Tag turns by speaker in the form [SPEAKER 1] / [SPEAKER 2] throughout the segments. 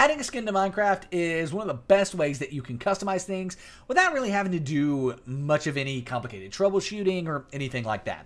[SPEAKER 1] Adding a skin to Minecraft is one of the best ways that you can customize things without really having to do much of any complicated troubleshooting or anything like that.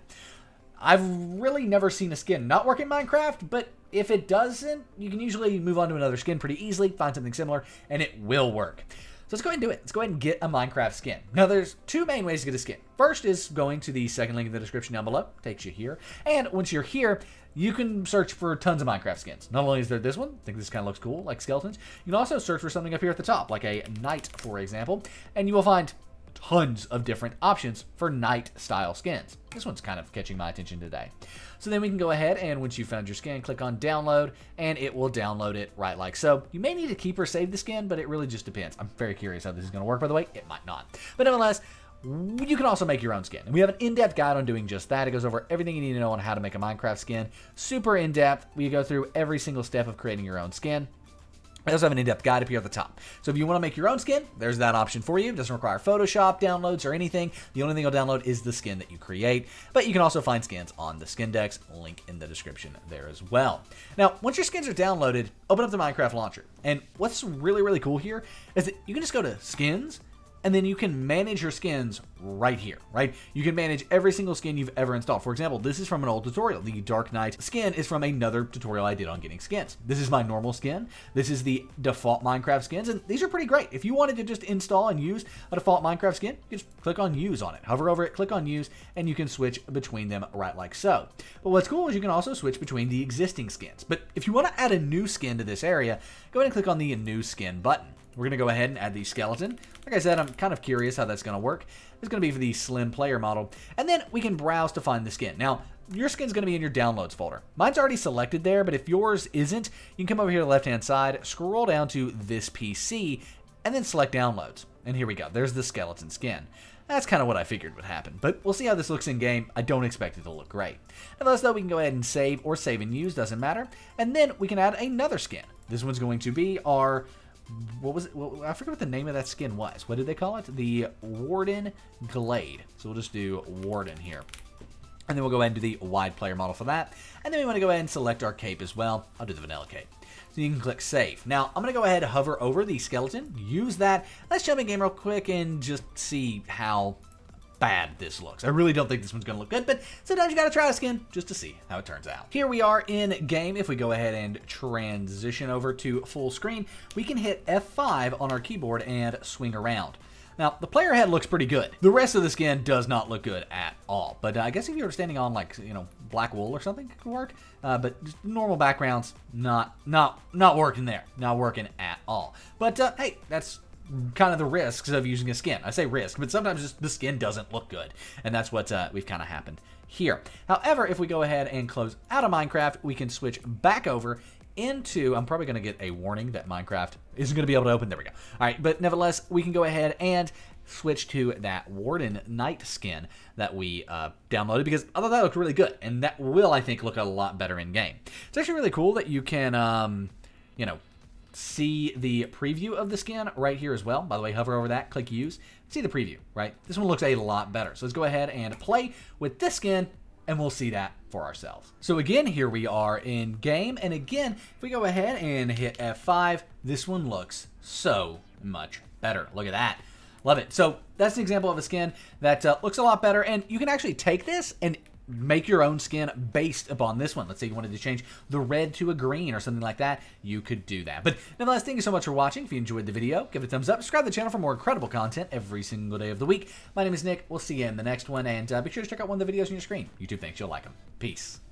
[SPEAKER 1] I've really never seen a skin not work in Minecraft, but if it doesn't, you can usually move on to another skin pretty easily, find something similar, and it will work. So let's go ahead and do it. Let's go ahead and get a Minecraft skin. Now, there's two main ways to get a skin. First is going to the second link in the description down below. Takes you here. And once you're here, you can search for tons of Minecraft skins. Not only is there this one, I think this kind of looks cool, like skeletons, you can also search for something up here at the top, like a knight, for example, and you will find tons of different options for knight style skins. This one's kind of catching my attention today. So then we can go ahead and once you found your skin, click on download and it will download it right like so. You may need to keep or save the skin, but it really just depends. I'm very curious how this is going to work, by the way. It might not. But nevertheless, you can also make your own skin. And we have an in-depth guide on doing just that. It goes over everything you need to know on how to make a Minecraft skin. Super in-depth. We go through every single step of creating your own skin. I also have an in-depth guide up here at the top. So if you want to make your own skin, there's that option for you. It doesn't require Photoshop downloads or anything. The only thing you'll download is the skin that you create. But you can also find skins on the Skindex, link in the description there as well. Now, once your skins are downloaded, open up the Minecraft launcher. And what's really, really cool here is that you can just go to skins, and then you can manage your skins right here, right? You can manage every single skin you've ever installed. For example, this is from an old tutorial. The Dark Knight skin is from another tutorial I did on getting skins. This is my normal skin. This is the default Minecraft skins, and these are pretty great. If you wanted to just install and use a default Minecraft skin, you just click on Use on it. Hover over it, click on Use, and you can switch between them right like so. But what's cool is you can also switch between the existing skins. But if you want to add a new skin to this area, go ahead and click on the New Skin button. We're going to go ahead and add the skeleton. Like I said, I'm kind of curious how that's going to work. It's going to be for the slim player model. And then we can browse to find the skin. Now, your skin's going to be in your downloads folder. Mine's already selected there, but if yours isn't, you can come over here to the left-hand side, scroll down to this PC, and then select downloads. And here we go. There's the skeleton skin. That's kind of what I figured would happen, but we'll see how this looks in game. I don't expect it to look great. Nevertheless, though, we can go ahead and save or save and use, doesn't matter. And then we can add another skin. This one's going to be our what was it? Well, I forget what the name of that skin was. What did they call it? The Warden Glade. So we'll just do Warden here. And then we'll go ahead and do the wide player model for that. And then we want to go ahead and select our cape as well. I'll do the vanilla cape. So you can click save. Now, I'm going to go ahead and hover over the skeleton, use that. Let's jump in game real quick and just see how bad this looks. I really don't think this one's going to look good, but sometimes you got to try a skin just to see how it turns out. Here we are in game. If we go ahead and transition over to full screen, we can hit F5 on our keyboard and swing around. Now, the player head looks pretty good. The rest of the skin does not look good at all. But uh, I guess if you were standing on, like, you know, black wool or something, it could work. Uh, but normal backgrounds, not, not, not working there. Not working at all. But, uh, hey, that's kind of the risks of using a skin. I say risk, but sometimes just the skin doesn't look good. And that's what uh, we've kind of happened here. However, if we go ahead and close out of Minecraft, we can switch back over into, I'm probably going to get a warning that Minecraft isn't going to be able to open. There we go. All right, but nevertheless, we can go ahead and switch to that Warden Knight skin that we uh, downloaded because I thought that looked really good. And that will, I think, look a lot better in game. It's actually really cool that you can, um, you know, see the preview of the skin right here as well. By the way, hover over that, click use, see the preview, right? This one looks a lot better. So let's go ahead and play with this skin and we'll see that for ourselves. So again, here we are in game. And again, if we go ahead and hit F5, this one looks so much better. Look at that. Love it. So that's an example of a skin that uh, looks a lot better. And you can actually take this and make your own skin based upon this one. Let's say you wanted to change the red to a green or something like that, you could do that. But nevertheless, thank you so much for watching. If you enjoyed the video, give it a thumbs up, subscribe to the channel for more incredible content every single day of the week. My name is Nick. We'll see you in the next one, and uh, be sure to check out one of the videos on your screen. YouTube thinks you'll like them. Peace.